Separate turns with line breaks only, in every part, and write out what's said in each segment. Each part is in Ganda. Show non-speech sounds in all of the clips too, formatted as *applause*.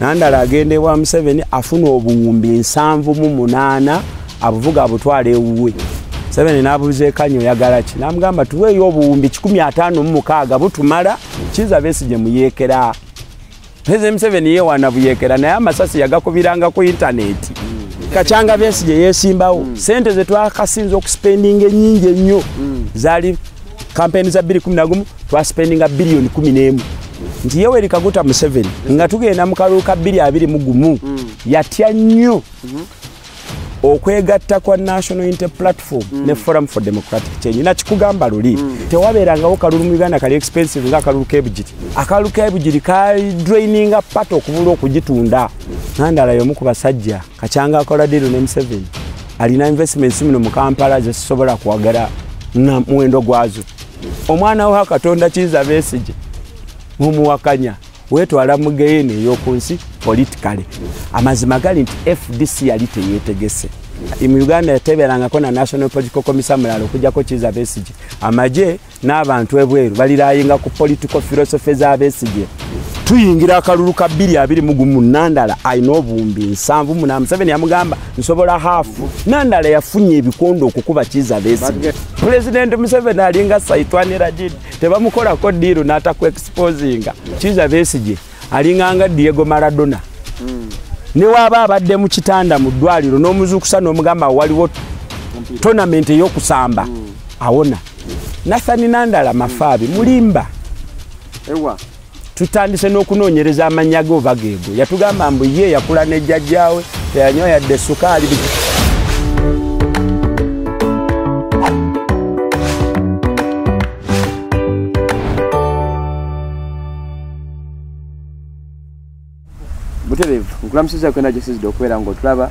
nandala agenda ewa museveni afuna obuwumbi nsanvu mu munaana abuvuga abutwala ewuwe. Museveni n'abuuza ekanyi oyagala ki? Namugamba tuweeyo obuwumbi 156 butumala kiza besije muyeekera. Pulezidenti museveni yeewaana buyeekera naye amasasi yagakubiranga ku intaneti. Kacyanga besije yeesimbawo sente zetwakasinza okusipendinga enyingi ennyo. Zaali kampeni za 211 twasipendinga biliyoni 11 nti yeweri kaguta museveni nga tugenda mu kalulu ka 221 yatya nnyo okwegatta kwa national inter platform ne forum for democratic change. Nakikugamba luli tewabeerangawo kalulu mu uganda kali expensive nga akalulu kebugiri akalulu kebugiri kadraininga pata okubula okugitunda. Nandala yomu ku basajja kacyanga akola diru ne museveni alina investments muno mu kampala zezisobola kuwagala na muwendo gwazo. Omwana wo katonda kiza besige mumuwakanya. Wetwala mugeyeni ey'oku nsi politikale amazima gali nti fdc yali teyeetegese mu uganda yateberangako na national political commission mulala okujjako kiza besige. Amaje n'abantu ebweru balirayinga ku political philosophy za besige tuyingira akalulu ka 221 nandala alina obuwumbi nsanvu muna museveni yamugamba nsobola haafu nandala yafunye ebikondo okukuba kiza besige pulezidenti museveni alinga saitwanira gidi tebamukolako diiru n'atakuexposinga kiza besige alinganga diego maradona. Newaaba abadde mu kitanda mu ddwaliro n'omuzuukusa n'omugamba waliwo tonament ey'okusamba awona. Nathani nandala mafaabi mulimba tutandise n'okunoonyereza amannya ge oba geego yatugamba mbu ye yakula ne jjajjaawe teyanywa yadde sukaali
butereevu nkulamusiza kwena gyesizidde okubeera ngaotulaba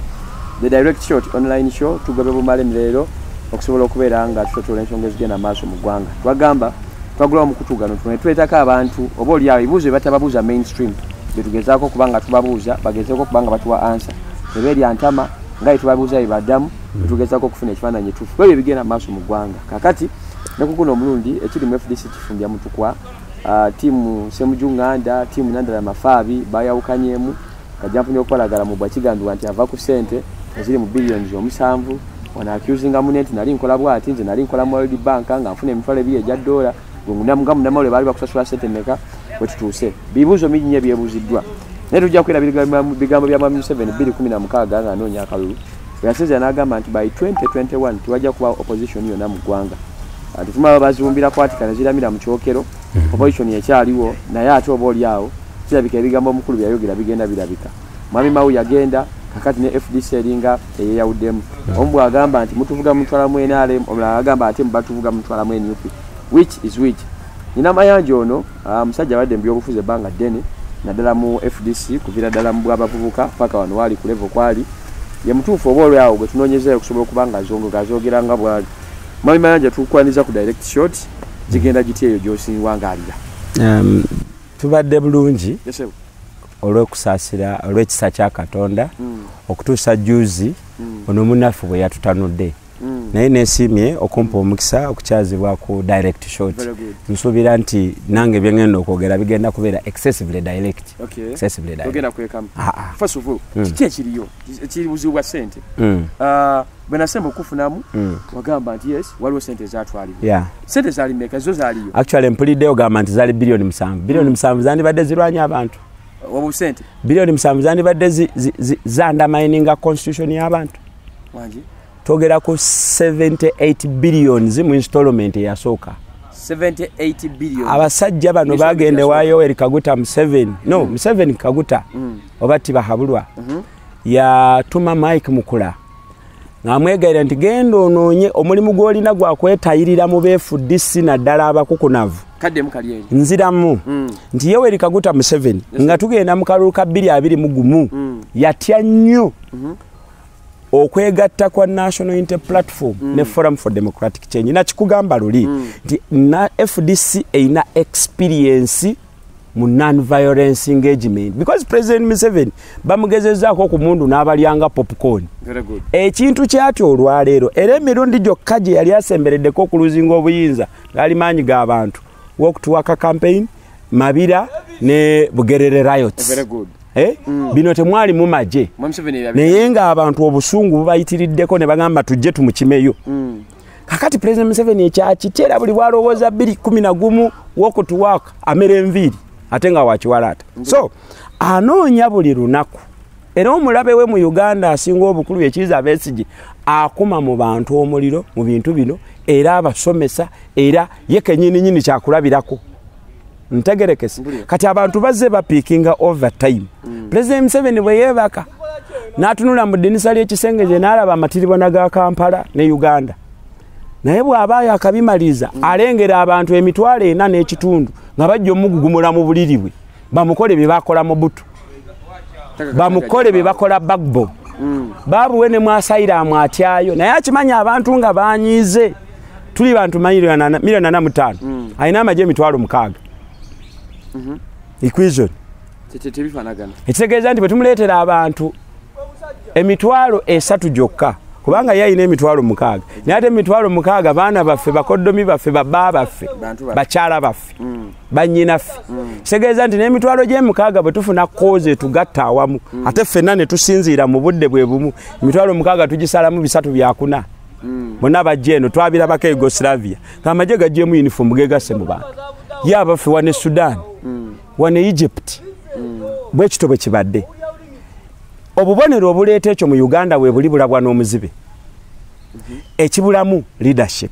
the direct short online show tugobe bumalemu leero okusobola okubeera nga tutotola ensonga ezigenda maaso mu ggwanga. Twagamba twagulawo mu kutugano tune tuleetako abantu oba oliawo ebibuuzo byebatababuuza mainstream byetugezaako okuba nga tubabuuza bagezeeko okuba nga batuwa ansa. Eba eryantama nga yetubabuuza bebaddamu betugezaako okufuna ekifaananyi etufu ebyo ebigenda maaso mu ggwanga. Kakati ne ku guno omulundi ekiri mu fdc kifumbya mutukwa tiimu semujunganda tiimu nandala mafaabi bayawukanyemu kajampunye okukolagala mu bwakigambibwa nti ava ku sente eziri mu biliyoni omusanvu. Ono accusinga mune nti nali nkola bwati nze nali nkola mu world bank nga nfuna emitwalo ebiri egya dola nga munamawole baali bakusasula sente meka wetutuuse bibuuzo mingi nyo ebyebuuziddwa naye tujja kuera bigambo bya mwami museveni 216 nga anoonya akalulu. Weyasinzira n'agamba nti by 2021 tiwajja kuba opposition yonna mu ggwanga. Tetumaba bazibumbira kwatika neziramira mu kyokero. Opposition ekyaliwo naye ate oba oli awo kirabika ebigambo omukulu byayogera bigenda birabika. Mwami mawu yagenda kakati ne fdc eringa eyeyawuddemu omu bwagamba nti mutuvuga mutwalamu nrm omulala agamba ate mubatuvuga mutwalamu nup which is which nina mayanja ono musajja abadde mu byobufuzi ebbanga ddene naddala mu fdc kuviira ddala mu bwabavubuka paka wano waali ku levo kwali ye mutuufu oba olwawo gwe tunoonyezayo okusobola okuba nga azogera nga bwali mwami mayanja tukwaniza ku direct short gigenda giti eyo gyosiwangaalira
um, tubadde bulungi olwekusaasira olwekisa kya katonda
Mm.
okutuusa juzi
Mm.
ono munaffe bwe yatutanudde. Naye neesiimye okumpa omukisa okukyazibwa ku direct
good.
nsuubira nti nange byengenda okwogera bigenda kubeera excessively direct.
Okay.
excessively direct.
Togenda kwekamu.
Ah, ah.
first of all
Mm.
kiki ekiriyo? Ekiri buzibu bwa sente
Mm,
Ah, bwe nasemba okufunamu
mm.
wagamba nti yes waliwo sente ezatwalibwa
yeah.
Sente zali meka zo zaaliyo.
Actually mpulidde ogamba nti zaali biliyoni musanvu. Biliyoni musanvu zandibadde zirwanya abantu.
Wabu sente
biliyoni musanvu zandibadde zandamininga constitution y'abantu twogera ku 78 billions mu installment eyasooka
78 billion
abasajja bano bagenda
Yasooka.
ewa yoweri kaguta museveni no museveni kaguta
Mm.
oba tibahabulwa
Mhm.
yatuma mike mukula ng'amwegaira nti genda onoonye omulimu gw'olina gwakwetayirira mu bfdc naddala abakukunavu
eri
nziramu
Mm.
nti yoweri kaguta museveni
Yes,
nga tugenda mu kalulu ka 221
Mm.
yatya nnyo
Mhm.
Okwegatta kwa national inter platform ne forum for democratic change. Nakikugamba luli nti na fdc erina experience mu non-violence engagement. Because president museveni bamugezezaako ku mundu n'abalyanga popcorn.
Very good.
Ekintu kyati olwaleero era emirundi gyokka gye yali asembereddeko okuluzinga obuyinza ngaali maanyi g'abantu wokutuwaka campaign mabira ne bugerere riots eh?
Mm.
bino temwali mu magye
Mwe Museveni yabi-
naye ng'abantu obusungu bubayitiriddeko ne bagamba tujje tumukimeyo
Mm.
kakati pulezidenti museveni ekyakitya era buli bwalowooza 211 wokutuwaaka amera enviiri ate nga wakiwalaata so anoonya buli lunaku. Era omulabe we mu uganda asinga obukulu yekiiza abeesigi akuma mu bantu omuliro mu bintu bino era abasomesa era ye kenyininyini kyakulabirako ntegerekese. Kati abantu bazze bapiikinga overtime. Pulezidenti museveni bwe yeebaka n'atunula mu ddinisa ly'ekisengeze n'alaba amatiribona ga kampala ne uganda. Naye bw'abaayo akabimaliriza alengera abantu emitwalo ena n'ekitundu nga bajja omugugumula mu buliri bwe. Bamukole bye bakola mu butu. Bamukole bye bakola bagbom
Mm.
baabuwe ne mwasairamu atyayo naye akimanya abantu nga banyiize tuli bantu miliyoni ana mutaano
Mm.
alina amagye emitwalo mukaaga equation.
Tete tebifanagana.
ekitegeeza nti bwe tumuleetera abantu emitwalo esatu gyokka kubanga ye alina emitwalo mukaaga. Naye ate emitwalo mukaaga baana baffe bakoddomi baffe babba baffe bakyala baffe
Mm.
bannyinaffe kitegeeza nti n'emitwalo gy'emukaaga bwe tufuna koozi etugatta awamu ate ffenna ne tusinziira mu budde bwe bumu emitwalo mukaaga tugisalamu bisatu byakuna
Mm.
bonna bajja eno twabirabako e yugoslavia ng'amagye gagyemu yunifoomu gegasse mu bantu ye abaffe wane sudan wane egypt bwe kito bwe kibadde. Obubonero obuleeta ekyo mu uganda bwe buli bulabwa n'omuzibe. Ekibulamu leadership.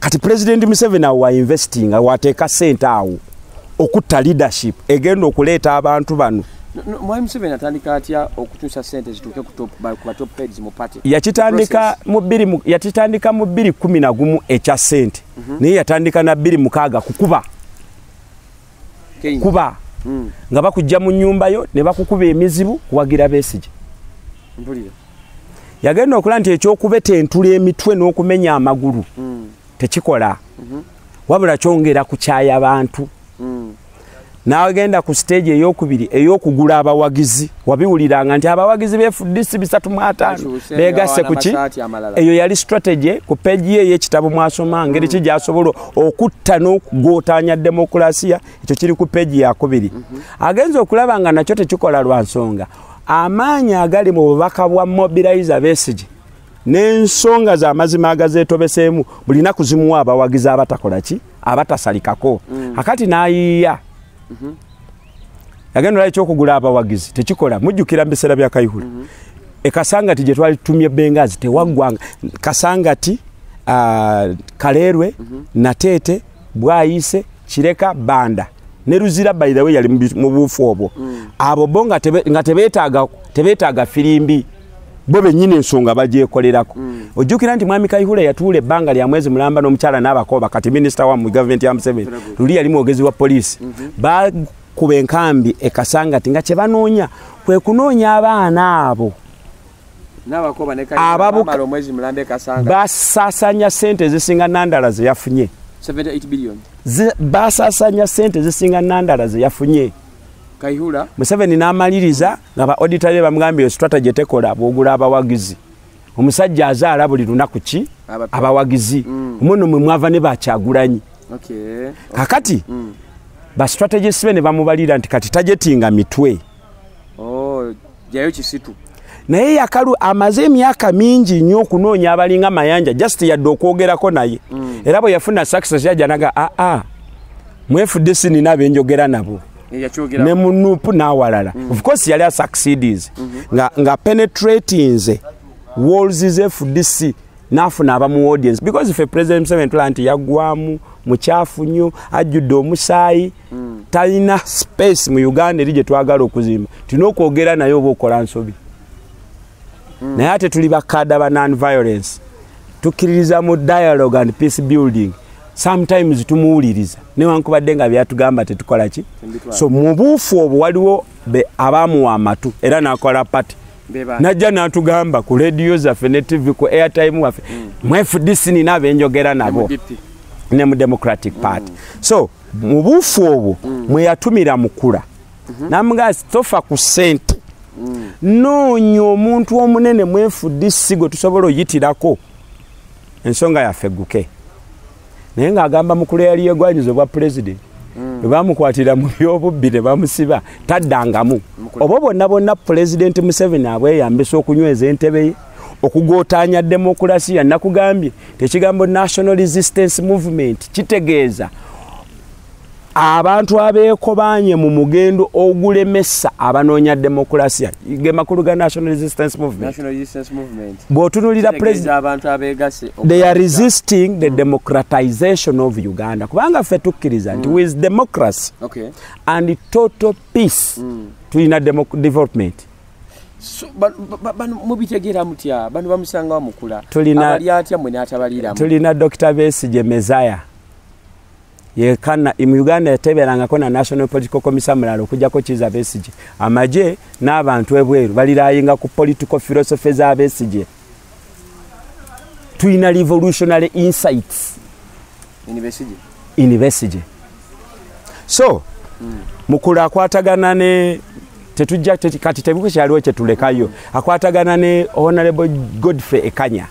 Kati pulezidenti museveni awo wainvestinga wateeka sente awo okutta leadership egenda okuleeta abantu bano
Mwai Museveni atandika atya okutuusa sente zituuke ku top ku heads mu party.
yakitandika mu bbiri kumi na gumu ekya sente naye yatandika na bbiri mukaaga kukuba kuba
Mm.
nga bakujja mu nyumba yo ne bakukuba emizibu kuwagira beesige
Mpulira.
yagenda okulaba nti ekyokubetentula emitwe n'okumenya amagulu
Mm.
tekikola wabula kyongera kukyaya abantu
Mm.
N'agenda ku siteegi eyokubiri ey'okugula abawagizi. Wabiwuliranga nti abawagizi befudisi bisatu mu ataano.
Bakyuse,
beegasse
nga
ku ki?
n'amasaati amalala.
eyo yali strategy ku peegi ye ey'ekitabo mwasoma ngeri ki gyasobola okutta n'okugootaanya demokulasiya ekyo kiri ku peegi yakubiri. Agenza okulaba nga nakyo tekikola lwa nsonga. Amaanyi agali mu bubaka bwa mobilize besigi n'ensonga z'amazima agazeetobeseemu buli naku zimuwa abawagizi abatakola ki? Abatasalikako. Akati n'ayiiya yagenda olaba ekyokugula abawagizi? Tekikola. Mujjukira mu biseera bya kayihura. Ekasangati gye twali tutumye bengazi tewaggwanga. Kasangati ah, kaleerwe nateete bwayise kireka banda. Ne luzira by the way yali mu buufu obwo. Abo bo nga tebe- nga tebeetaaga tebeetaaga firimbi bo bennyini ensonga bagyekolerako ojjukira nti mwami kayihura yatuula ebbanga lya mwezi mulamba n'omukyala n'abakoba kati minisita wa mu gavumenti ya museveni luli yali mwogezi wa poliisi. Bakuba enkambi ekasangati nga kye banoonya kwe kunoonya abaana abo.
Kasanga.
basaasanya sente zisinga nandala ze yafunye.
78 billion.
Zi- basaasanya sente zisinga nandala ze yafunye
Kayihura.
museveni n'amaliriza nga ba oditale bamugambye strategy tekola bwogula abawagizi. Omusajja azaala buli lunaku ki?
Aba-
abawagizi. Omuno mwe mwava ne bakyagulanyi kakati
Mm.
ba strategist be ne bamubalira nti kati tajetinga mitwe.
Oh, jayo kisitu.
naye yakalu amaze emyaka mingi nnyo okunoonya abalinga mayanja just yadde okwogerako naye. Era bwe yafuna success yajanaga aa mwefudde sinina abenjogera nabo. Ne munupu n'awalala. Of course yali asucceeds nga, nga penetratinze walls ze fdc n'afuna abamu audience. Because fe president museveni tulaba nti yaggwamu mukyafu nnyo ajjudde omusaayi talina space mu uganda eri gye twagala okuzimba. Tulina okwogera naye oba okola nsobi. Naye ate tuli bakada ba non-violence. Tukkiririza mu dialogue and peace building sometimes tumuwuliriza. Newankubadde nga byatugamba tetukola ki? So mu buufu obwo waliwo be abamuwa amatu era nakola pati najja natugamba ku rediyo zaffe ne tv ku airtime waffe mu fdc nina abenjogera nabo ne mu democratic party. So mu buufu obwo mwe yatumira mukula. Namugaa tofa ku sente noonya omuntu omunene mu fdc gwe tusobola oyitirako. Ensonga yaffe egguke naye ng'agamba mukulu eyali yegwanyiza obwa pulezidenti bwe bamukwatira mu byobubbi ne bamusiba taddangamu oba bonna bonna pulezidenti museveni abweyambisa okunyweza entebe ye okugootaanya demokulasiya nakugambye tekigambo national resistance movement kitegeeza abantu abeekobanye mu mugendo ogulemesa abanoonya demokulasiya ge makulu ga national resistance movement. Bw'otunulira they are resisting the democratization of uganda. Kubanga ffe tukkiriza nti with democracy
okay.
and total peace tulina demo- development.
Mubitegeera mutya? Bano bamusanga bamukula
Tulina-
abali atya mwe n'atabaliramu
tulina dr besige mezaya yekana mu uganda yateberangako na national political commission mulala okujjako kiza besige amaje n'abantu ebweru balirayinga ku political philosophy za besige tulina revolutionary insights.
University
in besige so mukulu akwatagana ne tetujja kati tebukyaliwo kyetulekayo akwatagana ne honorable godfrey ekanya.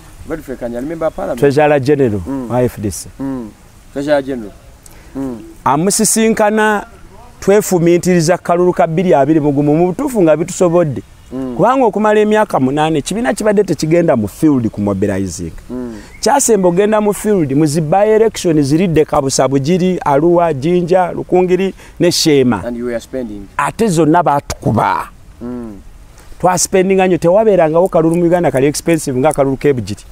Treasurer general wa fdc
mm. treasurer general.
Amusisinkana twefumiitiriza kalulu ka 221 mu butuufu nga bitusobodde. Kubanga okumala emyaka munaana ekibiina kibadde tekigenda mu field ku mobilizing kyasemba ogenda mu field mu zi by election ziridde kabusa bugiri aluwa jinja lukungiri ne sheema. Ate zonna baatukuba.
Mm.
twaspendinga nnyo tewabeerangawo kalulu mu uganda kali expensive ngaakalulu kebugiri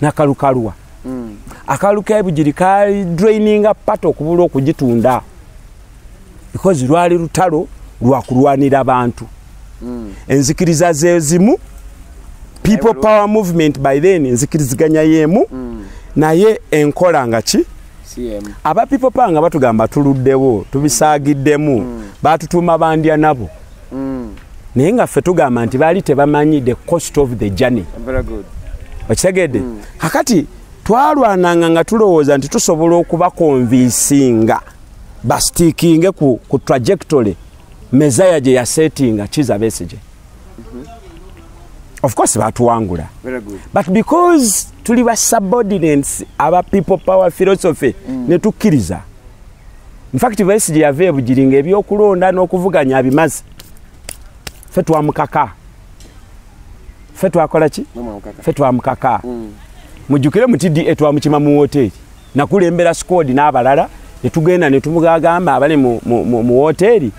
nakalulu kaluwa
Mm.
akalulu kebugiri kali draininga pata okubula okugitunda. Because lwali lutalo lwakulwanira bantu
Mm.
enzikiriza ze zimu people power movement by then enzikiriziganya yemu
Mm.
naye enkola nga ki? Aba people power nga batugamba tuluddewo tubisaagiddemu batutuuma bandya nabo. Naye nga ffe tugamba nti baali tebamanyi the cost of the journey.
Very good.
Okitegedde?
Mm.
Twalwananga nga tulowooza nti tusobola okubakonvinsinga basitiikinge ku, ku trajectory mezaya gye yasetinga kiza besige of course batuwangula.
Very good.
But because tuli ba subordinates aba people power philosophy mm. netukkiriza infact besige yava ebugiri nga ebyokulonda n'okuvuganya abimaze. Ffe twamukaka. Ffe twakola ki? Ffe twamukaka.
Mm.
Mujjukire mu tda twamukima mu woteeri. Nakulembera squad n'abalala netugenda netumugagamba abali mu- mu mu- mu woteeri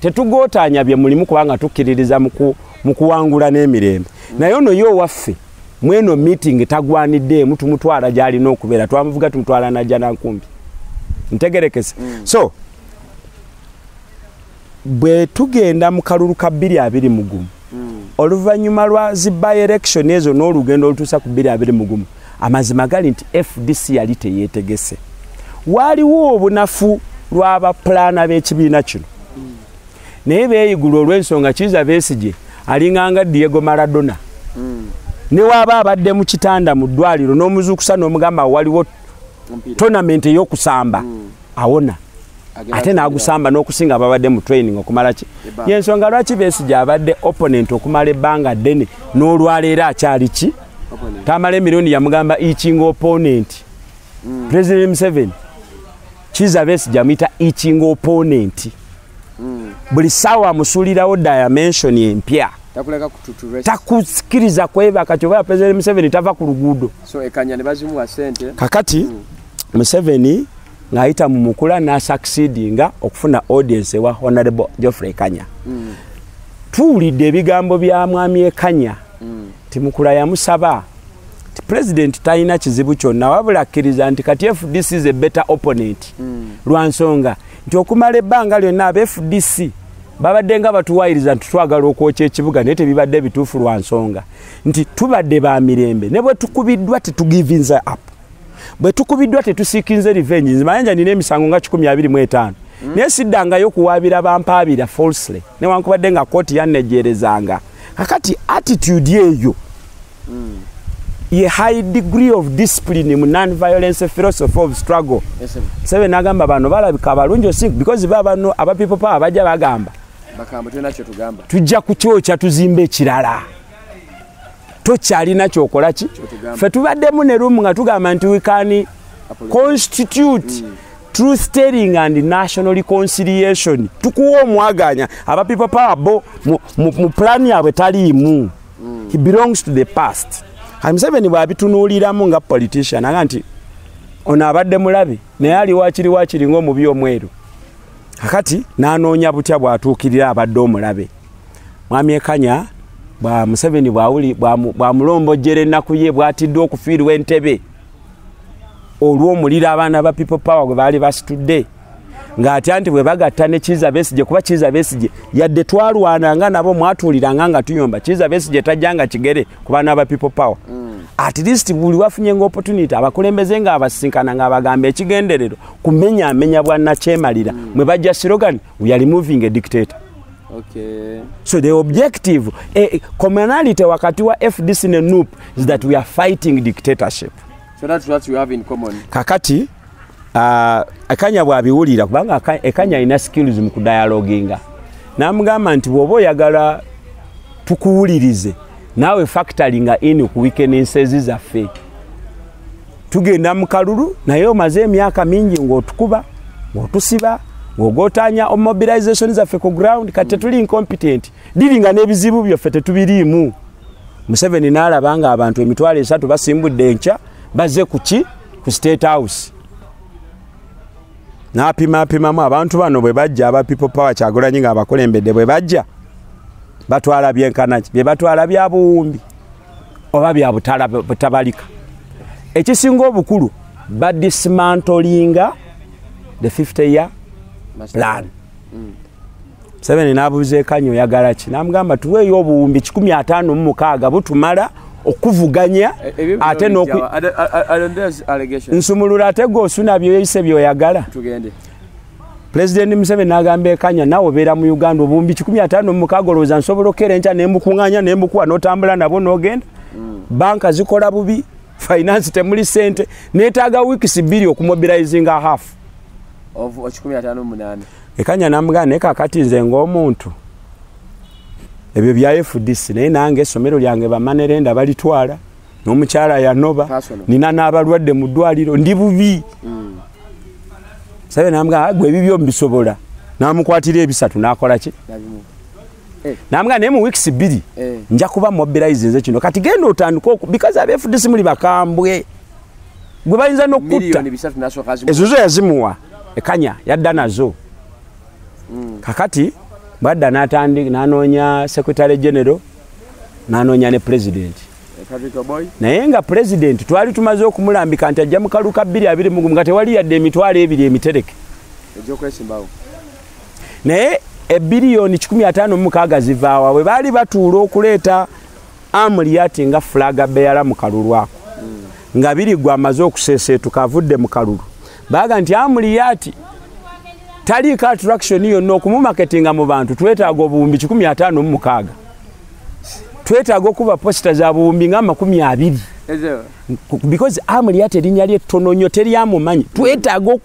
tetugootaanya bye mulimu kubanga tukkiririza mu ku- mu kuwangula n'emirembe. Naye ono ye owaffe mweno meeting tagwaniddeemu tumutwala gy'alina okubeera twamuvuga tumutwala najja nankumbi. Ntegerekese. So bwe tugenda mu kalulu ka 221
Mm.
Oluvannyuma lwa zi by election ezo n'olugendo olutuusa ku 221 amazima gali nti fdc yali teyeetegese waaliwo obunafu lw'abapulaana b'ekibiina kino naye beeyigula olw'ensonga kiza beesige alinganga diego maradona
Mm.
ne waaba abadde mu kitanda mu ddwaliro n'omuzuukusa n'omugamba waliwo
Omupiira.
tonament ey'okusamba
Mm.
awona ate n'agusamba n'okusinga ababadde mu training okumala ki?
Ebbanga.
yensonga lwaki beesige abadde opponent okumala ebbanga ddene n'olwaleero akyali ki? Tamala emirundi yamugamba icing opponent.
Mm.
president museveni kiza beesige amuyita icing opponent.
Mm.
buli saawa amusuulirawo dimension empya. Takusikiriza kwebaka kyoba president museveni tava ku luguudo.
So sente
kakati museveni ng'ayita mu mukula n'asucceedinga okufuna audience ewa honorable geoffrey kanya
Mm.
tuwulidde ebigambo bya mwami ekanya
Mm.
ti mukula yamusaba ti pulezidenti talina kizibu kyonna wabula akkiriza nti kati fdc is a better opponent
Mm.
lwa nsonga nti okumala ebbanga lyonna aba fdc babadde nga batuwayiriza nti twagala okwokya ekibuga naye tebibadde bituufu lwa nsonga nti tubadde ba mirembe ne bwe tukubiddwa tetugivinza up bwe tukubiddwa tetusiikinze revenge nzimanya nina emisango nga 25 naye siddangayo kuwaabira bampaabira falsely newankubadde nga kooti yannejerezanga kakati attitude eyo
Mm.
ye high degree of discipline mu non-violence philosophy of struggle. Sebe nagamba bano balabika abalungi osinga because ba bano aba people power bajja bagamba. Tujja kukyokya tuzimba ekirala tokyalina kyokola ki?
Kyotugamba.
ffe tubaddemu ne rumu nga tugamba nti we can
Apologize.
constitute truth telling and national reconciliation. Tukuwa omwaganya. Aba people power bo mu, mu, mu plan yabwe taliimu. He belongs to the past. Museveni bwabitunuuliramu nga politician aga nti ono abadde mulabi naye ali wakiri wakiri ngaomubi omweru. Kakati nanoonya butya bwatuukirira abadde omulabe mwami ekanya bwa museveni bwamulombojjera ennaku ye bwatidde okufiirwa entebe olw'omuliro abaana ba people power gwe baali basitudde ng'atya nti bwe bagatta ne kiza besije kuba kiza besije yadde twalwananga nabo mwatuuliranga nga tuyomba kiza besije tajjanga kigere ku baana ba people power mm. at least buli wafunye nga opportunity abakulembeze nga abasinkana nga abagamba ekigenderero kumenya amenya bwannakyemalira mm. mwe bajja slogan we are moving a dictator
Okay.
So the objective, a commonality wakati wa FDC ne NUP is that we are fighting dictatorship.
So that's what you have in common.
Kakati uh, ekanya bwabiwulira kubanga ekanya ina skills mu kudialoginga. Namugamba nti bwoba oyagala tukuwulirize naawe factoringa in ku weaknesses zaffe. Tugenda mu kalulu naye omaze emyaka mingi ng'otukuba ng'otusiba ng'ogotanya omobilization zaffe ku ground kati tetuli incompetent. Diringa n'ebizibu byaffe tetubiriimu. Museveni n'alaba nga abantu emitwalo esatu basimbudde enkya bazze kuki ku state house. N'apimapimamu abantu bano bwe bajja aba people power kyagulanyi nga abakulembedde bwe bajja batwala byenkanaki bye batwala bya buwumbi oba bya butabalika. Ekisinga obukulu badismantolinga the 50 year plan. Museveni n'abuuza ekanyi oyagala ki? N'amugamba tuweeyo obuwumbi kikumi ataano mu mukaaga butumala okuvuganya ate nsumulula ate gweosuna byoyise byoyagala. Pulezidenti museveni n'agamba ekanya naawe obeera mu uganda obuwumbi kikumi ataano mu mukaaga olowooza nsobola okera enkya nembukuŋŋanya nembukuwa n'otambula nabo n'ogenda? Banka zikola bubi finance temuli sente neetaaga wiikisi bbiri okumobilizinga hafu ekanya namugana naye kakati nze ngaomuntu ebyo bya fdc naye nange essomero lyange bamanerenda balitwala n'omukyala yanoba nina n'abalwadde mu ddwaliro ndi bubi. Sabe namugana gwe ebibyo mbisobola namukwatira ebisatu nakola ki? Namugana naye mu wiikisi bbiri nja kuba mobilize nze kino. Kati genda otandika bikazi aba fdc muli bakambwe. Gwe bayinza nokutta. Ezo zo yazimuwa ekanya yadda nazo. Kakati bwadda nanoonya secretary general nanoonya ne president. Naye nga president twali tumaze okumulambika nti ajja mukaluka bbiri abiri mugumu nga tewali yadde emitwalo ebiri emitereke. Naye ebiriyoni 15 mukaaga zivaawa bwe baali batuula okuleeta amuliyati nga fulaga beyala mu kalulu ako. Mm. nga biri gwe amaze okuseeseetuka avudde mu kalulu baga nti amuliyati taliiko attraction yonna okumumaketinga mu bantu twetaaga obuwumbi 15 twetaaga okuba posita za buwumbi nga 20 because amuliyati erinnya lye ttono nnyo teryamumanyi twetaaga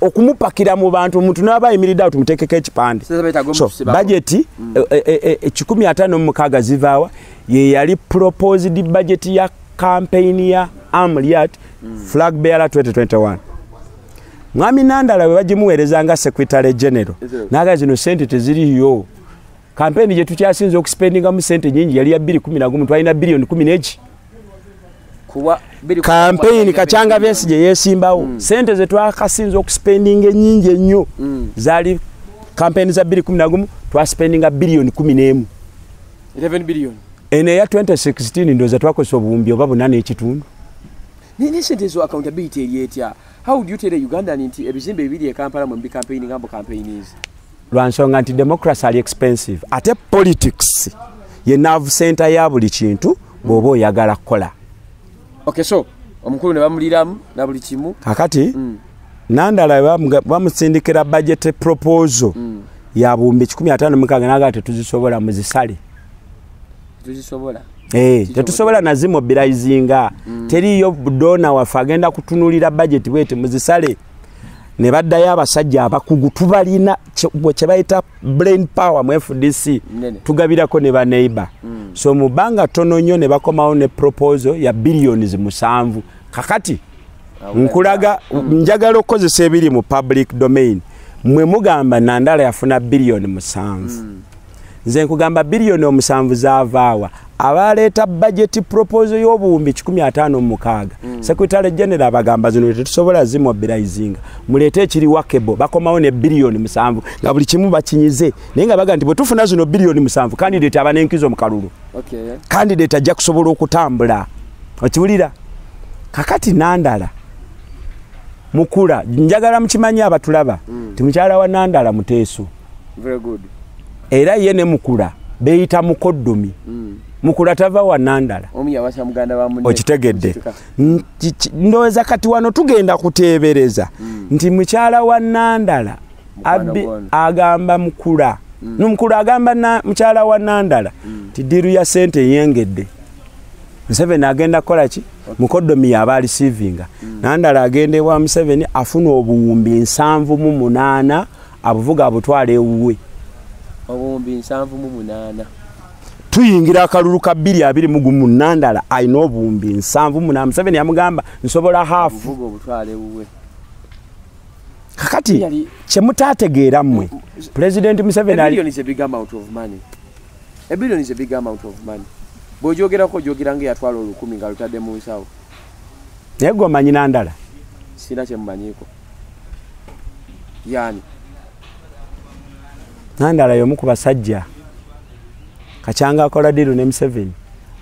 okumupakira mu bantu omuntu naba ayimiridde awo tumuteekeko ekipande. So bajeti 15 zivaawa ye yali proposed budget ya campaign ya amuliyat flag bearer 2021 mwami nandala bwe bagimuweereza nga secretary general naga zino sente teziriyo kampeni gye tukyasinza okuspendingamu sente nyingi yali ya 211 twalina biliyoni 1 neki? Kampeyini kacyanga byensi gye yeesimbawo. Mm. sente ze twakasinza okuspendinga enyingi ennyo. Mm. zaali kampeyini za 211 twaspendinga biliyoni 11 eno eya 2016 ndooza twakozesa obuwumbi oba buna n'ekitundu
nesente ezo accountability eri etya? How would you tell ugandan nti ebizimbe ebiri ekampala mwe mbicampaigning ambo campaigns
lwansonga nti democracy ali expensive. Ate politics ye nav center ya buli kintu bw'oba oyagala kukola.
Okay so omukulu ne bamuliramu na buli kimu.
Kakati mm. nandala bamusindikira budget proposal mm. ya buwumbi 15 naga tetuzisobola muzisale.
Tuzisobola
tetusobola nazimobilizinga mm. teriyo dona waffe agenda kutunulira budget bwete muzisale. Ne baddayo abasajja abakugu tubalina kyebayita brain power mu fdc tugabirako ne baneiba mm. so mu bbanga tono nnyo ne bakomawo ne proposal ya billions musanvu. Kakati nkulaga njagala okukozesa ebiri mu public domain. Mwe mugamba nandala yafuna biliyoni musanvu nze nkugamba biliyoni omusanvu zaavaawa abaleeta budget proposal y'obuwumbi 156 secretary general abagamba zino tetusobola zimobilizinga muleete ekiri wakebo bakomawo ne biliyoni musanvu nga buli kimu bakinyize. Naye nga baga nti bwe tufuna zino biliyoni musanvu kandidate aba n'enkizo mu kalulu.
Okay.
kandidate ajja kusobola okutambula. Okiwulira? Kakati nandala mukula njagala mukimanyi abatulaba. Ti mukyala wa nandala muteeso
good.
Era ye ne mukula beyita mukoddomi.
Mm.
mukula tava wa nandala.
Omu yawasa muganda wa munne.
okitegedde. Ndowooza kati wano tugenda kuteebereza. Nti mukyala wa nandala abbi- agamba mukula. Nomukulu agamba na- mukyala wa nandala ti diiru ya sente yengedde museveni agenda kukola ki? Mukoddomi yaba alisiivinga nandala agenda ewa museveni afuna obuwumbi nsanvu mu munaana abuvuga abutwala ewuwe
Obuwumbi nsanvu mu munaana.
tuyingira akalulu ka bbiri abiri mu gumu nandala alina obuwumbi nsanvu munaana museveni yamugamba nsobola haafu kakati kyemutategeera mmwe pulezidenti museveni
bw'ogyogerako ogyogera ng'eyatwala olukumi nga lutadde mu nsawo.
Naye gwe omanyi nandala.
Sina kyemumanyiiko yaani
nandala y'omu ku basajja. Kacyanga akola diru ne museveni.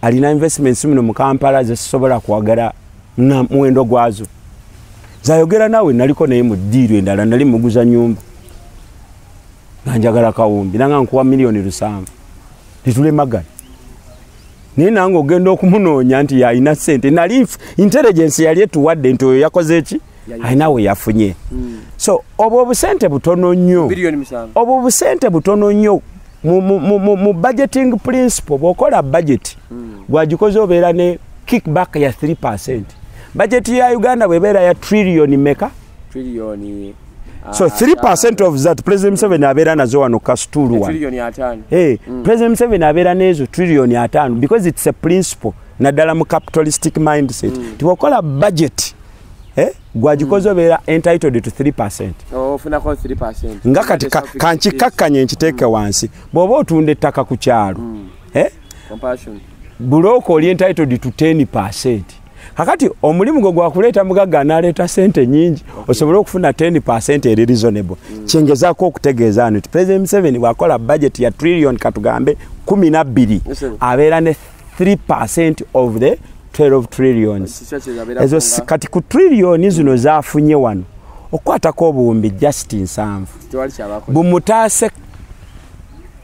Alina investments muno mu kampala zezisobola kwagala muwendo gwazo. Zayogera naawe naliko naye mu diiru endala nali muguza nyumba nga njagala kawumbi nanga nkuwa miliyoni lusanvu. Titulemagana naye nange ogenda okumunoonya nti yalina sente nali intelligence yali etuwadde nti oyo yakoze
Yali-
alina we yafunye. So obwo obusente butono nnyo. Obwo busente butono nnyo. Mu- budgeting principle bw'okola budget gwagikoze obeera ne kickback ya 3 percent. Budget ya uganda bwebeera ya trillion meka
triliyoni
so 3 percent of that president museveni abeera nazo wano kasitulu
ataano
hey, president museveni abeera n'ezo trillion ataano because its a principle naddala mu capitalistic mindset. Tiwakola budget eh, gwagikoze obeera entitled to 3 percent.
Ofunako 3 percent.
Nga kati ka- kankikakkanye nkiteeke wansi. Bw'oba otunda ettaka ku kyalo eh,
compassion.
Bulooka oli entitled to 10 percent. Kakati omulimu gwe gwakuleeta mugagga anaaleeta sente nyingi osobole okufuna 10 percent eri reasonable. Kyengezaako okutegeeza nti president museveni bw'akola budget ya trillion katugambe 12
Yes, sir.
abeera ne 3 percent of the 12 trillions. Ezo kati ku trillioni zino zaafunye wano okukwatako obuwumbi just nsanvu. Bumutaase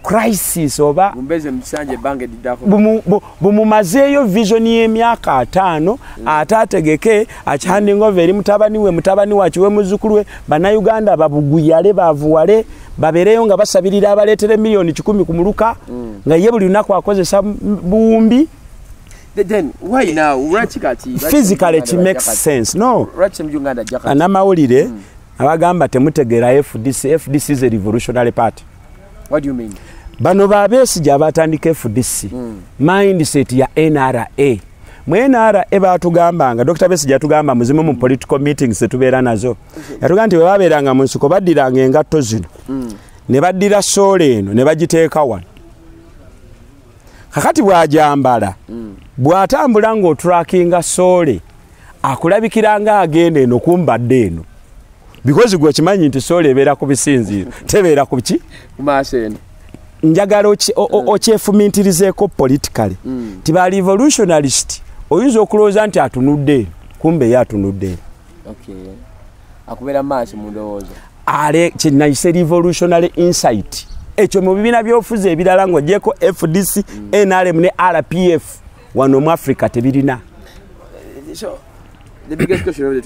crisis oba bumumazeeyo vision y'emyaka ataano ate ategeke akihanding over eri mutabani we mutabani wakiwe muzzukulu we bannayuganda babuguyale bavuwale babeereyo nga basabirira abaleetere miliyoni kikumi ku muluka nga ye buli lunaku akozesa buwumbi
then why now? Lwaki kati *laughs*
physically it makes sense. No.
Lwaki mu uganda ajja kati
anamawulire abagamba temutegeera fdc fdc is a revolutionary party.
What do you mean?
Bano babeesigi abatandika fdc mindset ya nra mu nra batugambanga dr besigi yatugamba muzimu mu political meetings zetubeera nazo. Yatugamba nti bwe babeeranga mu nsiko baddiranga engatto zino. Ne baddira soola eno ne bagiteeka wano kakati bw'ajambala bw'atambula ng'oturakinga soole akulabikiranga agenda eno kumbadde eno. Because gwe kimanyi nti soole ebeera ku bisinziiro tebeera ku ki? Njagala okyefumintirizeeko politically. Ti ba revolutionalist oyinza okulowooza nti atunudde eno kumbe ye atunudde eno.
Okay akubeera maaso mu ndowooza.
Ale kyenayise revolutionary insight ekyo mu bibiina byobufuzi ebirala ng'ogyeko fdc nrm ne rpf wano mu africa tebirina.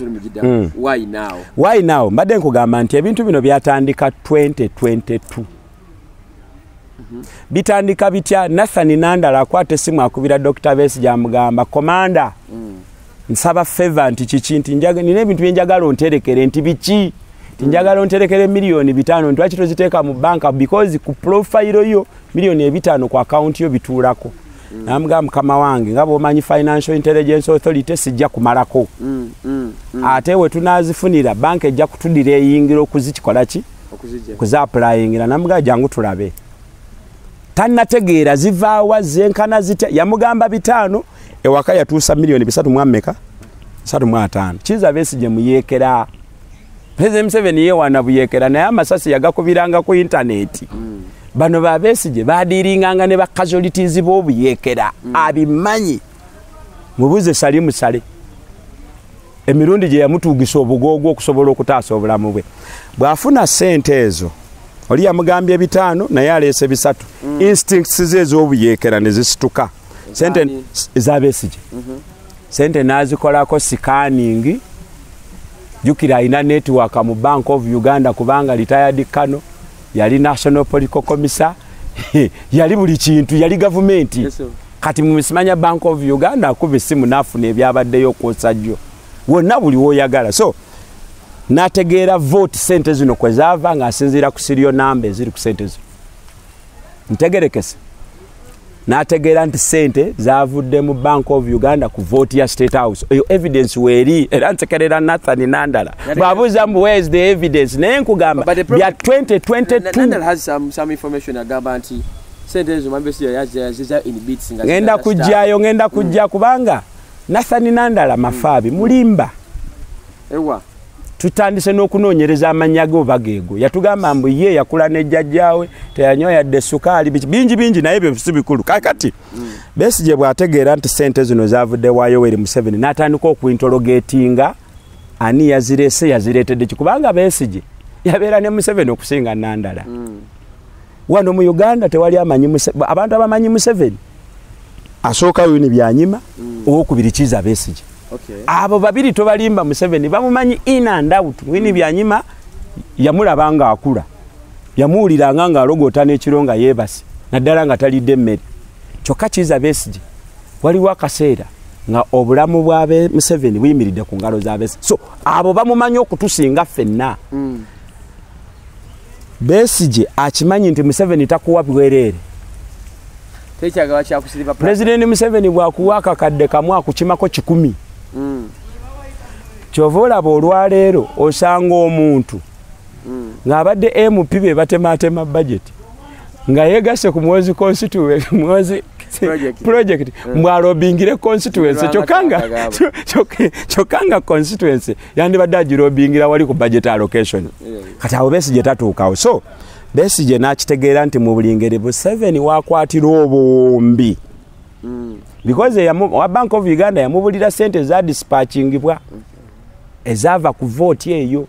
Mugiddamu why now?
Why now? Mbadde nkugamba nti ebintu bino byatandika 2022 bitandika bitya? Nathan nandala akwata essimu akubira dr besige amugamba komanda nsaba feva nti kiki? Nti nina ebintu byenjagala onterekere nti biki nti njagala onterekere miliyoni bitaano nti lwaki toziteeka mu banka? Because ku profayiro yo miliyoni ebitaano ku akawunti yo bituulako. Mm. namugamba mukama wange nga bwomanyi financial intelligence authority sijja kumalako.
Mm, mm,
ate we tunazifunira banka ejja kutudira eyingira okuzikikola ki?
Okuzijja.
Kuzapulayingira namugamba jangu tulabe. Tanategeera zivaawa zenkana zitya yamugamba bitaano ewaka yatuusa miliyoni bisatu mwameka bisatu mwataano. Kiza besije muyeekera president museveni yewana buyeekera naye amasasi yagakubiranga ku intaneti bano babesije badiringanga ne bakasualities b'obuyeekera abimanyi? Mubuze sali musale. Emirundi gye yamutugisa obugoogo okusobola okutaasa obulamu bwe. Bw'afuna sente ezo oli yamugambye bitaano naye aleese bisatu. Instincts ze ez'obuyeekera ne zisituka. Sente
Ezaani?
ezabesije sente n'azikolako sikaningi jukira alina netiwaka mu bank of uganda kubanga retired kano yali national political commissar *laughs* yali buli kintu yali gavumenti
Yes,
kati musimanya bank of uganda akuba essimu nafuna ebyabaddeyo okwosa jjo. Wonna buli woyagala. So nategeera vote sente zino kwezaava ngaasinziira ku sirio namba eziri ku sente zino. Ntegerekese nategeera nti sente zavudde mu bank of uganda ku vote ya state house. Eyo evidence weeri era nsekerera nathan nandala. Bwabuuza mbu where is the evidence? Naye nkugamba bya
problem- Nandala
2022
has some, some information agamba nti sente ezo mambesi yaziza in bits nga
ngenda kujjayo ngenda kujja kubanga nathan nandala mafaabi mulimba.
Ewa
tutandise n'okunoonyereza amannya ge oba geego yatugamba mbu ye yakula ne jjajjaawe teyanywa yadde sukaali biki bingi bingi naye byo si bikulu. Kakati besigye bw'ategeera nti sente zino zavudde wa yoweri museveni n'atandika okuintologetinga ani yazireese yazireetedde ki kubanga besigye yabeera ne museveni okusinga nandala. Wano mu uganda tewali amanyi abantu abamanyi museveni. Asooka wini byanyima owokubiri kiza besigye abo babiri tobalimba museveni bamumanyi in and out wini byanyima yamulaba nga akula. Yamuwuliranga ng'alogota n'ekiro nga yeebase naddala nga talidde emmere. Kyokka kiza besigi waliwo akaseera nga obulamu bwa be- museveni buyimiridde ku ngalo za besigi so abo bamumanyi okutusinga ffenna.
Mm.
besigi akimanyi nti museveni takuwa bwereere pulezidenti museveni bwakuwa akakadde kamu akukimako kikumi. Kyova olaba olwaleero osanga omuntu ng'abadde mp be batematema budget nga yegasse ku constituency mwozi
Project.
project mbwalobingire constituency *laughs* kyokka nga- constituency yandibadde agirobingira wali ku budget allocation. Kati abo besije tatuukawo so besije n'akitegeera nti mu buli ngeri buseveni wakwatira obombi
Mm.
Because yamu- wa bank of uganda yamubulira sente eza dispatchingibwa ezaava ku vooti eyo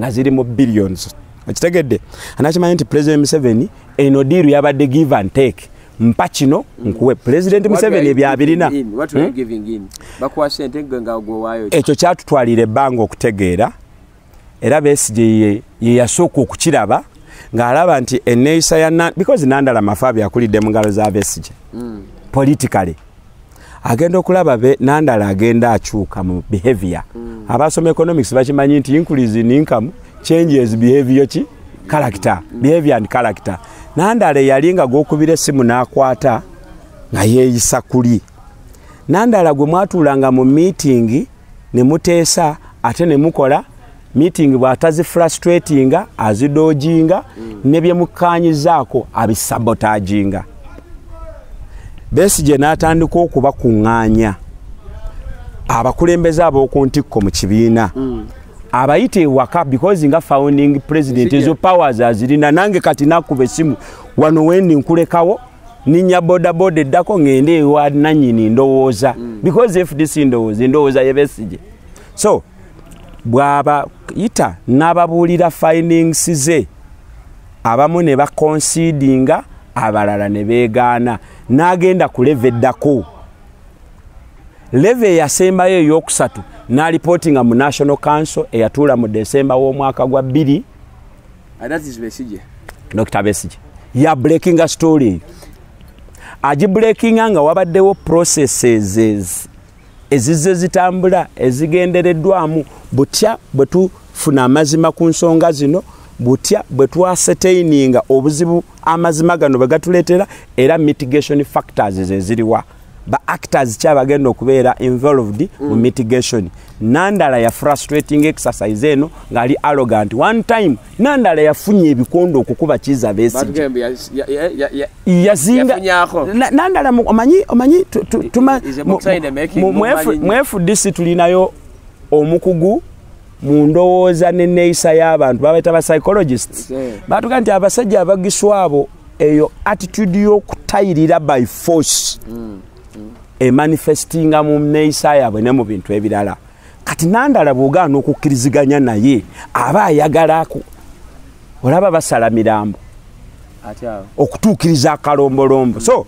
nga ziri mu billions. Okitegedde anakimanyi nti president museveni eno diiru yabadde give and take. Mpa kino nkuwe. President museveni
nga gwewaayo
ekyo kyatutwalira ebbanga okutegeera. Era besige ye yasooka okukiraba ng'alaba nti eneeyisa ya because nandala mafaabi akulidde mu ngalo za besige
Mm.
politically agenda okulaba be nandala agenda akyuka mu behavior mm. abasoma economics bakimanyi nti increase in income changes behavior ki character mm. behavior and character nandala eyali nga gwokubira essimu n'akwata nga yeeyisa kuli nandala gwe mwatuulanga mu meeting ne muteesa ate ne mukola meeting bw'atazifrustratinga azidooginga mm. ne bye mukkaanyizaako abisabotaginga besige n'atandika okubakuŋŋaanya abakulembeze ab'oku ntikko mu kibiina.
Mm.
abayita ewaka because nga founding president ezo powers azirina. Nange kati nakuba essimu wano wendi nkulekawo ninya bodaboda eddako ngende ewa nanyini ndowooza. Because fdc ndowooza endowooza yebesige so bw'abayita n'ababuulira findings ze abamu ne baconsidinga abalala ne beegaana n'agenda ku leve eddako. Leve eyasembayo eyokusatu n'alipootinga mu national council eyatuula mu desemba w'omwaka gwa bbiri.
Besigye.
dr besige ya breakinga story. Agibreakinga nga wabaddewo processes ez- ezizze zitambula ezigendereddwamu butya bwe tufuna amazima ku nsonga zino butya bwe twasetaininga obuzibu amazima gano bwe gatuleetera era mitigation factors zeziriwa ba actors kyabagenda okubeera involved mu
Mm.
mitigation. Nandala ya frustrating exercise eno ng'ali arrogant. One time nandala yafunye ebikondo okukuba kiza
ya-
yazinga nandala omanyi omanyi mu fdc tulinayo omukugu mu ndowooza n'enneeyisa y'abantu babaita ba psychologists. Batuga nti abasajja abagiswa abo eyo attitude y'okutayirira by force
Mm.
emanifestinga mu nneeyisa yaabwe ne mu bintu ebirala. Kati nandala bw'ogaana okukkiriziganya naye aba ayagalaku olaba basala mirambo okutuukiriza akalombolombo. So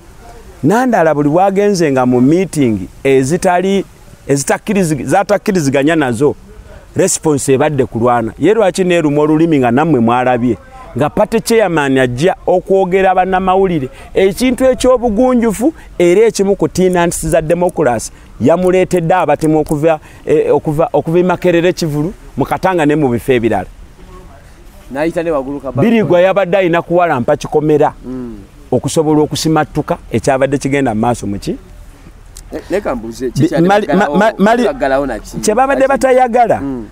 nandala buli bwagenze nga mu meeting ezitali ezitakkirizi- zatakkiriziganya nazo response ebadde kulwana ye lwaki neeruma olulimi nga nammwe mwalabye? Nga pate chairman ajja okwogera bannamawulire. Ekintu ekyobugunjufu era ekimu ku tinantis za demokrasi yamuleetedde abatemu okuva eh, okuva makerere kivulu mu katanga ne mu bifo ebirala. Birigwa yabadde alina kuwalampa kikomera
Mm.
okusobola okusimattuka ekyabadde kigenda mu maaso muki
leka
mali-
kikyagalawo naki
kyebabadde batayagala.
Mm.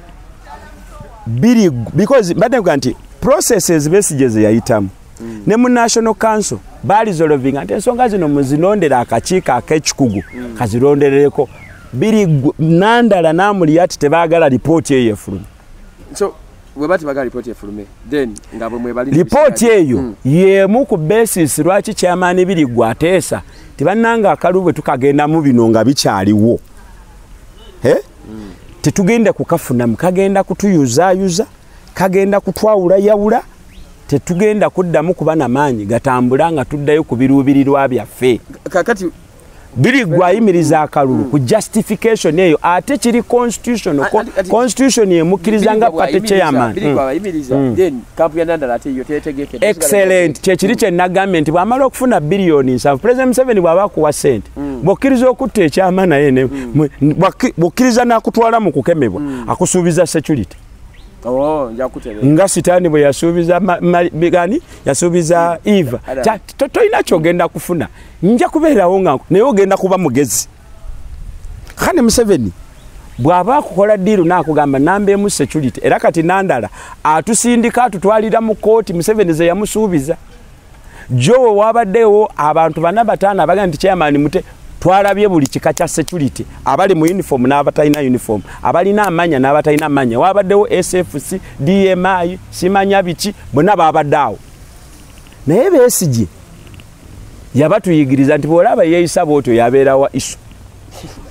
biri because mbadde nkuga nti processes besige ze yayitamu. Ne mu national council balizolovinga nti ensonga zino muzinondere akakiiko ak'ekikugu kazironderereko. Biri nandala namuli ati tebaagala lipooti eyo
efulume.
Lipooti eyo yemu ku basis lwaki kyamaani biri gwateesa tibannanga akalu bwe tukagendamu bino nga bikyaliwo. Tetugenda kukafunamu kagenda kutuyuzaayuza kagenda kutwawulayawula tetugenda kuddamu kuba namaanyi gatambula nga tuddayo ku biruubirirwa byaffe.
Kakati
biri gwayimiriza akalulu ku justification eyo ate kiri constitution constitution emukkiriza nga pate chairman. Mm.
tetegeke
excellent. Kyekiri kyenagambye nti bwamala okufuna biliyoni nsanvu president museveni bw'aba akuwa sente bw'okkiriza okutta ekyama naye bw'okkiriza n'akutwala mu kukemebwa akusuubiza security nga sitaani bwe yasuubiza bigani yasuubiza eva. Kya- to- tolina kyogenda kufuna. Nja kubeerawo nga naye ogenda kuba mugezi. Kane museveni bw'aba akukola diiru naakugamba nambeemu security. Era kati nandala atusindika atutwalira mu kooti museveni ze yamusuubiza. Jowe wabaddewo abantu bana bataano abaga nti chairman mute twalabye buli kika kya security abali mu uniform n'abatalina uniform abalina amanya n'abatalina amanya. Wabaddewo sfc dmi simanya biki bonna babadde awo. Naye besigye yabatuyigiriza nti bw'olaba yeeyisa bwotyo yabeerawa isu.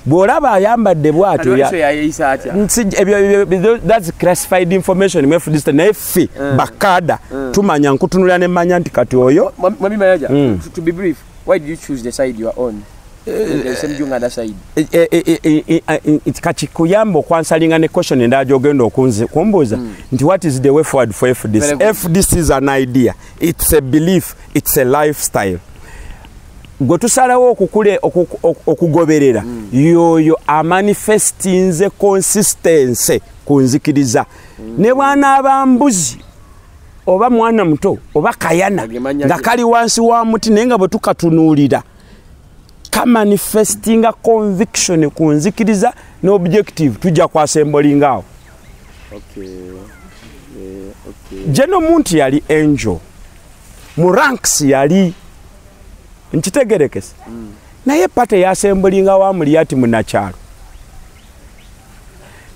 Bw'olaba ayambadde bw'atyo ebyo- thats classified information fdc naye ffe bakada tumanya nkutunulira nemanya nti kati oyo Mm.
why did you choose the side you are on
kati kuyamba okwansalinga ne question endala gyogenda okunze kumbuuza nti what is the way forward for fdc fdc is an idea. It's a belief. It's a lifestyle. Gwe tusalawo okugoberera yoyo amanifestinze consistency ku nzikiriza. Ne bwanaaba mbuzi oba mwana muto oba kayana nga kali wansi wa muti naye nga bwe tukatunuulira kamanifestinga conviction ku nzikiriza n'objective. Tujja kwasembolinga awo.
Okay eh, okay
jeno muntu yali angel. Mu ranks yali nkitegerekese. Naye pate yasembulinga wamuli ati munakyalo.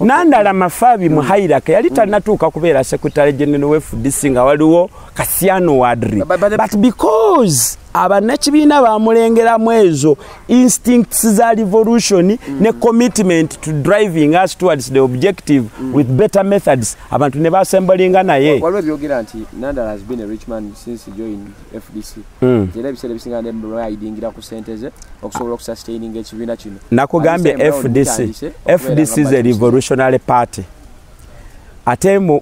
Nandala mafaabi mu hairaka yali tanatuuka kubeera secretary general we fdc nga waliwo kasiano wadri.
But
because abannakibiina bamulengeramu ezo instincts za revolution ne commitment to driving us towards the objective with better methods. Abantu ne basembulinga naye.
Waliwo ebyogera nti nandala has been a rich man since he joined fdc
Mm.
era ebiseera ebisinga nemulwayidingira ku sente ze okusobola okusustaininga ekibiina kino.
Nakugambye fdc fdc is a revolutionary party. Ate mu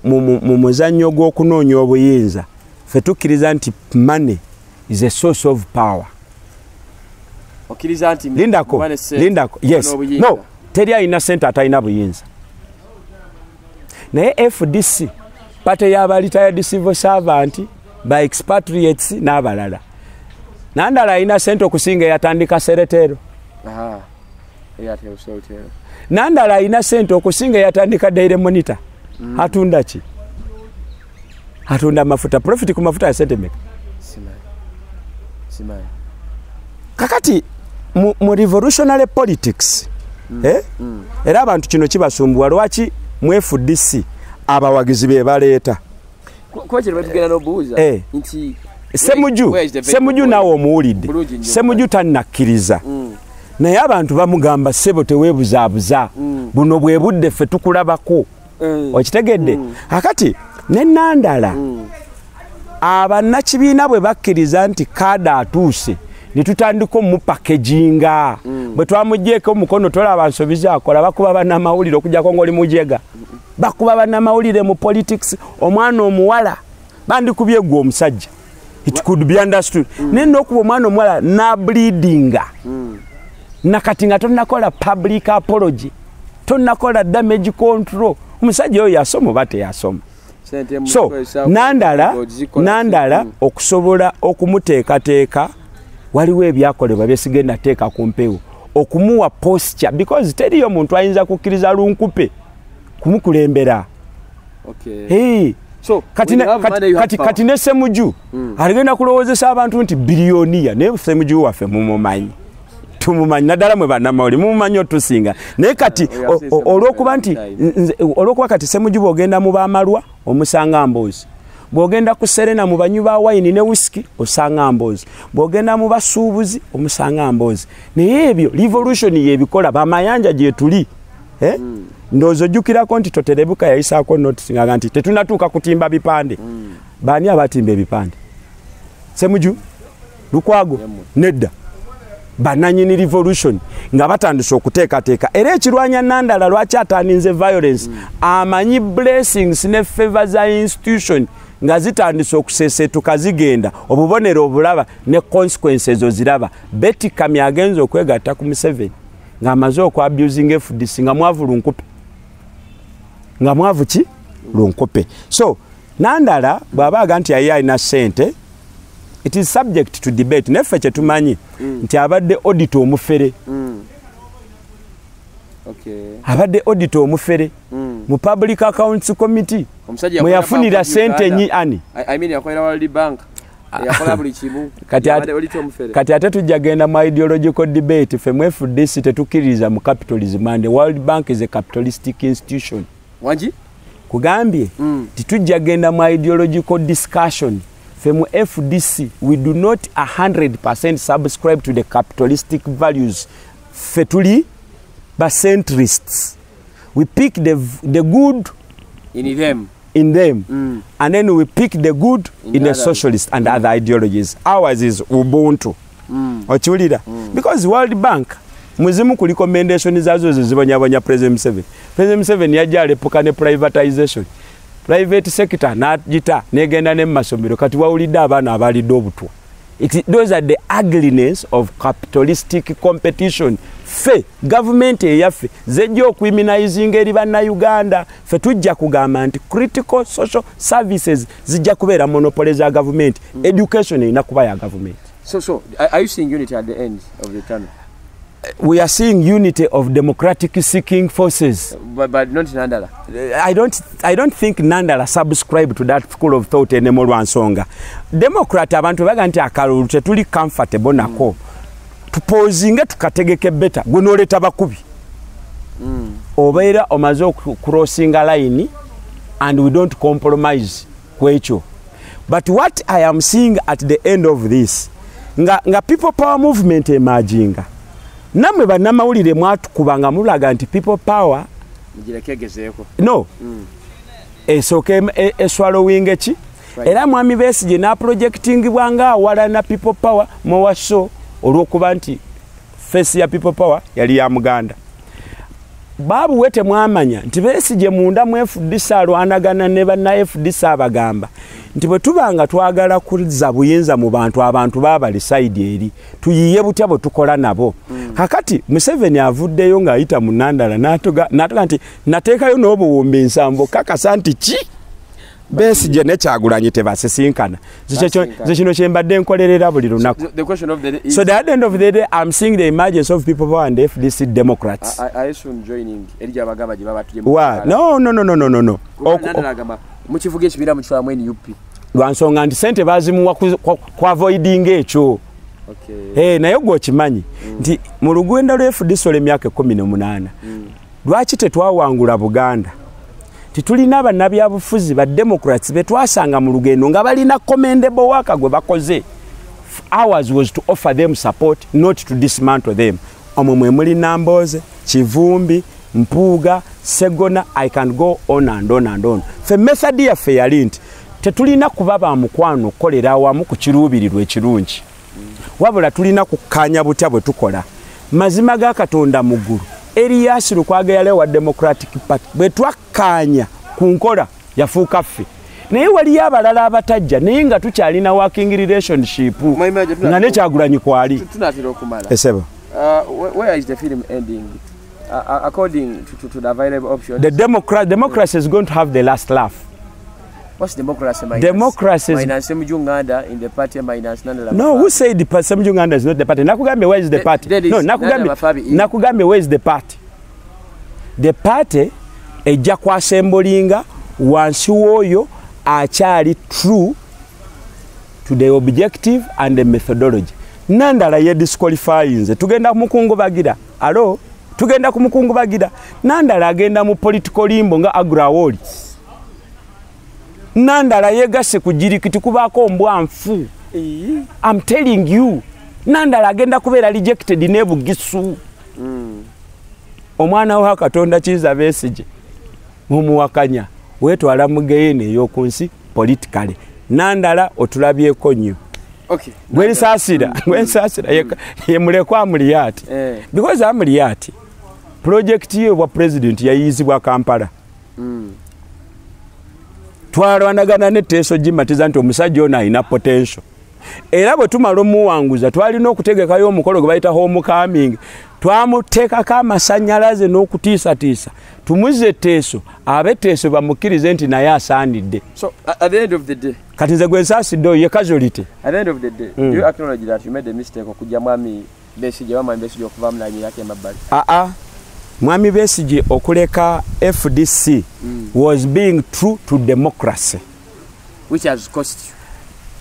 muzannyo gw'okunoonya obuyinza ffe tukkiriza nti money is a source of power.
Nti
lindako
mubane ssente,
lindako yes. no teri alina sente atalina buyinza. Naye fdc pate y'aba retired civil servant ba expatriates n'abalala. Nandala alina sente okusinga eyatandika seretero.
Aha airtel soltero
nandala alina sente okusinga eyatandika daily monitor.
Mm.
atunda ki? Atunda mafuta. Profit ku mafuta ya sente meka
simanyi simanyi
kakati mu, mu revolutionary politics eh?
Mm.
era abantu kino kibasumbuwa lwaki mu fdc abawagizi be baleeta
Ku- kuba kino batugenda n'obuuza
Eh. semuju semuju naawe
point?
omuwulidde semuju tannakkiriza
Mm.
naye abantu bamugamba ssebo teweebuzaabuza
Mm.
buno bwe budde ffe tukulabako
Mm.
okitegedde akati nenandala
Mm.
Abannakibiina bwe bakkiriza nti kaada atuuse ne tutandika omupakejinga bwe twamugjeeko omukono tolaba nsobi akola bakuba bannamawulire okujjako ngaoli mujega. Bakuba bannamawulire mu politics. Omwana omuwala bandikubye gwe omusajja. It could be understood. Naye nokuba omwana omuwala nableedinga
Mm.
nakati nga tonakola public apology tonakola damage control omusajja oyo yasoma oba teyasoma so nandala nandala okusobola okumuteekateeka. Waliwo ebyakolebwa byesigenda teeka ku mpewo okumuwa posture because teriyo omuntu ayinza kukkiriza lunkupe kumukulembera.
Okay.
Hey,
So,
kati ne- kati semuju aligenda kulowoozesa abantu nti biliyoniya naye semuju waffe mumumanyi tumumanyi naddala mwe bannamawuli mumumanyi otusinga. Naye kati olwokuba nti olwokuba kati semuju bw'ogenda mu bamalwa omusanga mboozi bw'ogenda ku serena mu banywi ba wayini ne wisiki osanga mboozi bw'ogenda mu basuubuzi omusanga mboozi naye ebyo revolution yebikola bamayanja gye tuli eh? ndowooza ojjukirako nti toterebuka yayisaako notisingaga nti tetunatuuka kutimba bipande. Baani abatimba ebipande? Semuju lukwago nedda bananyini revolution nga batandise okuteekateeka. Era ekirwanya nandala lwaki atandinze violence? Amanyi blessings ne favor za institution nga zitandise okusesetuka zigenda. Obubonero obulaba ne consequences oziraba beti kami agenza okwegatta ku museveni ng'amaze okwabusing fdc nga mwavu lunkupe. Nga mwavu ki? Lunkupe. So nandala bw'abaaga nti yaye alina sente it is subject to debate. Neffe kyetumanyi nti abadde audit omufere.
Mm.
Abadde audit omufere.
Mm.
mu public accounts committee.
Omusajja
mwe
yakolera
yafunira
Bank of
sente nyi ani?
Kimu. *laughs*
Kati ate- tujja genda mu ideological debate. Ffe mu fdc tetukkiririza mu capitalism and the world bank is a capitalistic institution.
Wanji?
kugambye
Mm.
titujja genda mu ideological discussion ffe mu fdc we do not 100% subscribe to the capitalistic values Fetuli, centrists. we pick the, the good
In them.
in them
Mm.
and then we pick the good
In
in, the
others.
socialist and other ideologies ours is ubuntu
Mm.
okiwulira because world bank muzimu ku recommendation zazo zo zibonyabonya president museveni president museveni yajja alepuka ne privatization private sector nagita negenda ne mumasomero kati wawulidde abaana abalidde obutwa. Those are the ugliness of capitalistic competition. Ffe gavumenti eyaffe zejja okriminalizinga eri bannayuganda. Ffe tujja kugamba nti critical social services zijja kubeera monopole za gavumenti. Education erina kuba ya gavumenti.
So, so, are you seeing unity at the end of the tunnel?
We are seeing unity of democratic seeking forces.
But, but not in Andala.
I don't, I don't think nandala subscribe to that school of thought enemo lwansonga. Democrat abantu baga nti akalulu tetuli comfortable nako. Tupozinge tukategeke beta gwe noleeta bakubi.
Mm.
obeera omaze okucrossinga line and we don't compromise ku ekyo. But what i am seeing at the end of this nga, nga people power movement emaginga nammwe bannamawulire mwatukuba nga mulaga nti people power
Mugireke egezeeko.
no
Mm.
esooka em- e- eswallowing ki
Right.
era mwami besigye naprojectingibwa nga awala na people power mowaso olwokuba nti face ya people power yali ya muganda baabuwe temwamanya nti besigye munda mu fdc alwanagana ne banna fdc abagamba nti bwe tuba nga twagala kuzza buyinza mu bantu abantu baabali sayidi eri tuyiye butya bwe tukola nabo. Kakati museveni avuddeyo ng'ayita mu nandala n'atuga nti nateekayo n'obuwumbi nsanvu kakasa nti ki besije nekyagulanyi tebasisinkana.
Basinkana.
ze kino kyembadde nkolerera buli lunaku. so the end of the day i'm seeing the emergence of people are the fdc democrats. No no no no no no no. Ok-
nandalagamba mu kivuga ekibiira mu kifamu nup
lwansonga nti sente bazimuwa ku- ku- ku avoidinga ekyo. Eh, naye gwe okimanyi nti mu lugendo lwa fdc olw'emyaka ekumi nomunaana lwaki tetwawangula buganda titulina abannabyabufuzi ba democrats be twasanga mu lugendo nga balina commendable waka gwe bakoze. Ours was to offer them support not to dismantle them. Omwo mwe muli nambooze kivumbi mpuuga segona i can go on and on and on. Fe method yaffe yali nti tetulina kuba ba mukwano okukolera awamu ku kiruubirirwa ekirungi wabula tulina kukkaanya butya bwe tukola? Mazima ga katonda muggulu eriyasi lukwaga yale wa democratic party. Bwe twakkaanya ku nkola yafuuka ffe. Naye waliyo abalala abatajja naye nga tukyalina working relationship
Mwami Ajo, tuna-
nga nekyagulanyi kwali.
tunatera okumala.
Esebo.
Uh, where- where is the film ending? Uh, uh, according to, to, to the available options.
The democrat democracy is going to have the last laugh
what's democracy minus?
Democracy is-
minus mjunganda in the party minus Nandala
no who said the semjunganda is not the party? Nakugambye where is the party?
there is
no
in.
nakugambye where is the party? The party ejja kwasembolinga wansi w'oyo akyali true to the objective and the methodology. Nandala ye disqualifyinze tugenda kumukungubagira alo? Tugenda kumukungubagira nandala agenda mu political limbo nga agrawoli nandala yegasse ku jirikiti kubaako mbwanfu I'm telling you. Nandala agenda kubeera rejected ne bugisu omwana wa katonda kiza beesige mumuwakanya weetwala mu geyini ey'oku nsi politikale nandala otulabyeko nnyo.
Okay
gwerisaasira gwerisaasira ye- ye mulekwa amuliyati
eh.
Because amuliyati pulojekiti ye bwa pulezidenti yayiyizibwa kampala.
Mm.
Twalwanagana neteeso gimatiza nti omusajja ono alina potential. Era bwe tumala omuwanguza twalina okutegekayo omukolo gwe bayita homecoming twamuteekako amasanyalaze n'okutiisatiisa. Tumuze etteeso abetteeso bamukkirize nti naye asaanidde.
So at, at the end of the day
kati nze gwe nsaasidde oyo ye casuality
at the end of the day
Mm.
do you acknowledge that you made a
aa mwami besigye okuleka fdc was being true to democracy.
Which has cost you.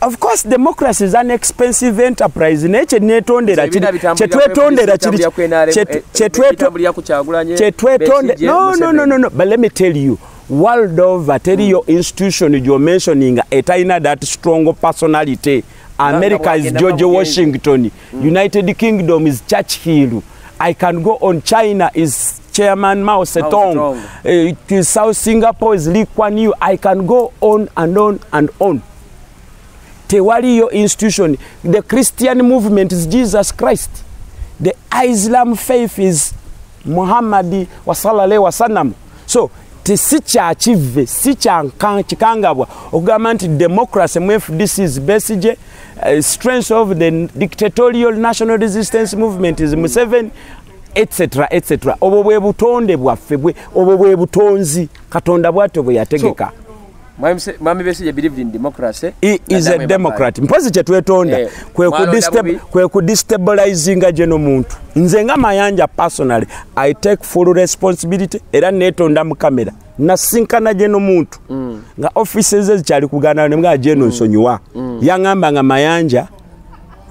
Of course democracy is an expensive enterprise. Naye kyenetondera kyetwetondera
ku FDC, bitambulira ku NRM,
kyetweto
bitambulira ku Kyagulanyi,
kyetwetonde
Besigye,
no no no
Museveni.
no. No but let me tell you world over teriyo institution gy'o mentioning etalina that strong personality. America is george washington. United kingdom is churchill i can go on china is chairman mao zedong
Zedong.
uh, south singapore is lee kuan yew i can go on and on and on tewaliyo institution the christian movement is jesus christ the islam faith is muhammadi wa sallam. so kyakive si kyanka- kikangabwa. Okugamba nti democracy mu fdc is besige uh, strength of the dictatorial national resistance movement is museveni etc etc obwo bwe butonde bwaffe obwo bwe butonzi. Katonda bwatyo bwe yategeka.
Se- mwami besije believed in democracy.
He is a democrat. Mpozi kyetwetonda
Eh,
kwe
bubi.
kwe kudestabilizinga gye n'omuntu nze nga mayanja personally i take full responsibility era netonda mu kamera. Nasinkana gye n'omuntu nga offices ze zikyali kuganana nemugaa jeno nsonyiwa. Yaŋŋamba nga mayanja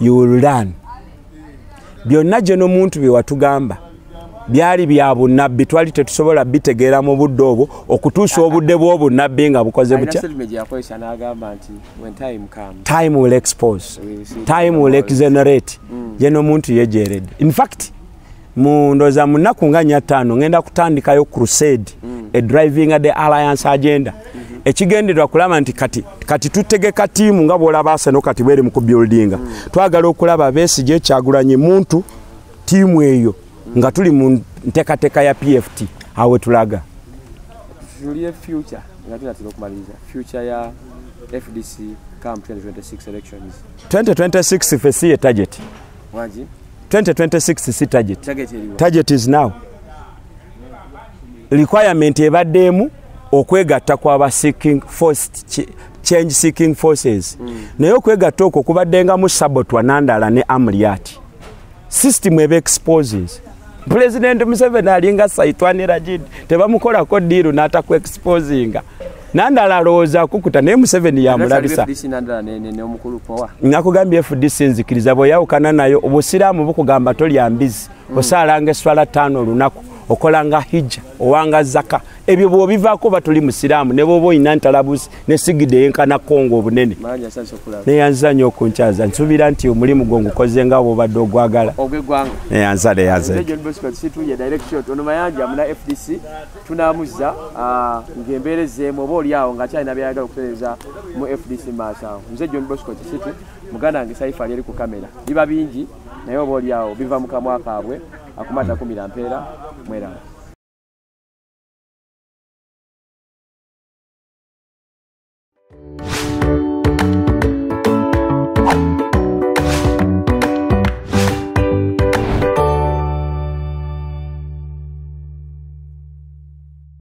you will learn byonna gye n'omuntu bye watugamba byali bya bunnabbi twali tetusobola bitegeera mu budde obwo okutuusa obudde bw'obunnabbi nga bukoze butya.
time
will expose. time will exonerate. Ye n'omuntu yejeredde in fact mu nnaku nga nnya ttaano ngenda kutandikayo crusade e driving the alliance agenda. Ekigendererwa kulaba nti kati, kati tutegeka tiimu nga bwolaba aseno kati bweri mu kubuildinga twagala okulaba besigye kyagulanye muntu tiimu eyo nga tuli mu nteekateeka ya pft awe tulaga.
Tutulie future nga tunatera okumaliriza future ya fdc come 2026 elections.
2026 fe si ye target.
Wangi
2026 si target.
Target
target is now. Requirement ebaddeemu okwegatta kwaba seeking forced ch- change seeking forces. Naye okwegatta okwo kubaddengamu sabotwa nandala ne amriat. System eba exposes pulezidenti museveni alinga saitwani rajid tebamukolako diiru n'atakuexposinga nandala alowooza akukuta naye museveni yamulabisa. Nakugambye fdc nzikiriza bweyawukana nayo obusiraamu bukugamba tolya mbizi. Osaalanga eswala ttaano olunaku okolanga hijja owanga zaka ebyo bwobivaako oba toli musiraamu ne bwoba oyina ntalabusi ne sigidi eyenkana kongo obunene. Neyanza nnyo okunkyaza nsuubira nti omulimu gwo ngukoze nga bwobadde ogwagala.
Ogw'eggwanga.
Neyanza
nze
neyanze
john bosco situlye direct shot ono mayanja muna fdc tunamuzza ng'embeera ezeemu oba oli awo ng'akyalina byayagala okutereeza mu fdc maaso awo. Nze john bosco kisitu muganda wange saifa ali eri ku kamera. Biba bingi naye oba oli awo biva mu kamwa kaabwe akumata kumira mpeera mweraba